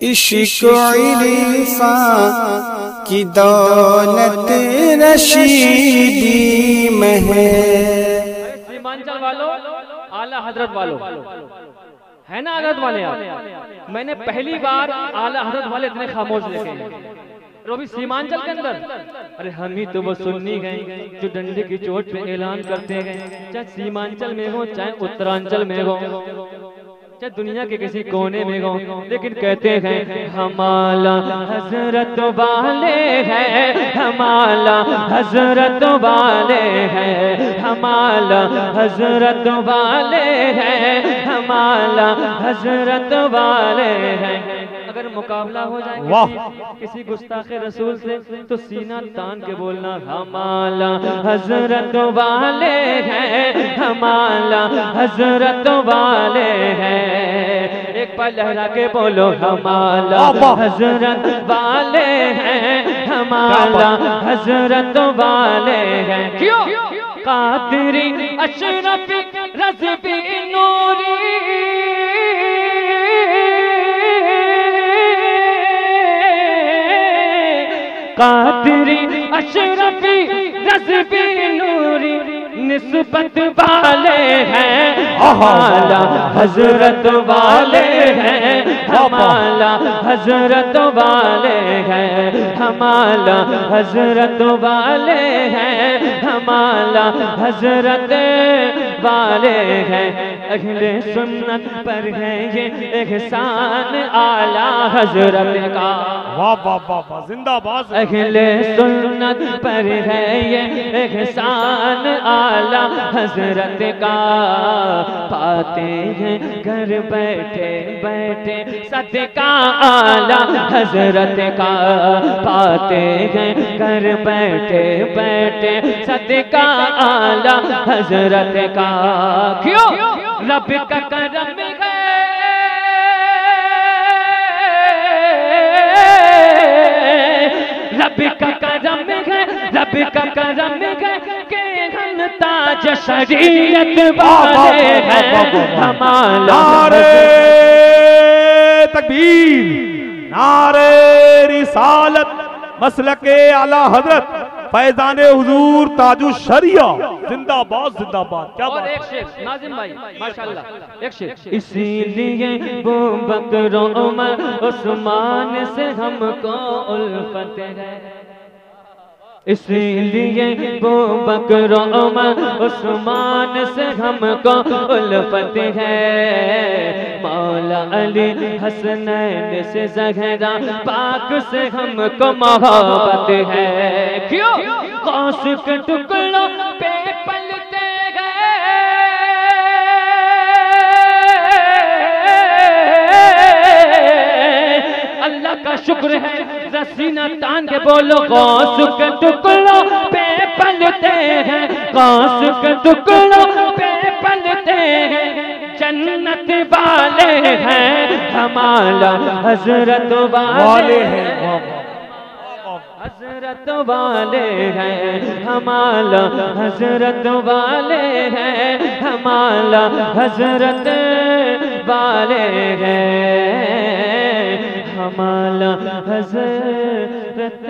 इश्क इल्फा की दौलत रशीदी में है। सीमांचल वालों आला हज़रत वालों है ना हज़रत वाले आप? मैंने पहली बार आला हज़रत वाले इतने खामोश देखे हैं। और अभी सीमांचल के अंदर। अरे हम ही तो वो सुननी गए जो डंडे की चोट पे ऐलान करते गए चाहे सीमांचल में हो चाहे उत्तरांचल में हो। चाहे दुनिया के किसी कोने में गो लेकिन कहते हैं हमारा हज़रत वाले हैं हमारा हज़रत वाले हैं हमारा हज़रत वाले हैं। हमारा हज़रत वाले हैं। अगर मुकाबला हो जाए वाह। किसी गुस्ताखे रसूल से तो सीना तान के बोलना हमारा हज़रत वाले हैं हमारा हज़रत वाले हैं। एक पल लहरा के बोलो वाह। हज़रत वाले हैं हमारा हज़रत वाले हैं। क्यों? कादरी अशरफ रजबी नूरी। कादरी अशरफी रजबी नूरी निस्बत वाले हैं हमारा हज़रत वाले हैं हमारा हज़रत वाले हैं हमारा हज़रत वाले हैं। हमारा हज़रत वाले हैं अगले सुन्नत पर है ये एहसान आला हज़रत का। वाह वाह वाह वाह जिंदाबाद अगले सुन्नत पर है ये एहसान आला हज़रत का। पाते हैं घर बैठे बैठे सदका आला हज़रत का। पाते हैं घर बैठे बैठे सदका आला हज़रत का। क्यों? रब का करम है। रब का करम है रब का करम है के हम ताज शरीयत वाले हैं। हमारा तकबीर नारे रिसालत मसलके आला हज़रत। फैजान हुजूर ताजु शरिया। जिंदाबाद जिंदाबाद। क्या और बात। एक शेर नाजिम भाई माशाल्लाह। एक शेर इसीलिए वो बकर उमर उस्मान से हमको उल्फत है। इसलिए वो बकर उस्मान से हमको उल्फत है। मौला अली हसनैन से जहरा पाक से हमको मोहब्बत है। क्यों? कौस के टुकड़ों पे पलते गए अल्लाह का शुक्र है तान के बोलो कौस के टुकड़ों पे पलते हैं। कौस के टुकड़ों पे पलते हैं। जन्नत वाले हैं, हमारा हज़रत वाले हैं। हज़रत वाले हैं, हमारा हज़रत वाले हैं, हमारा हज़रत वाले हैं। हमारा हज़रत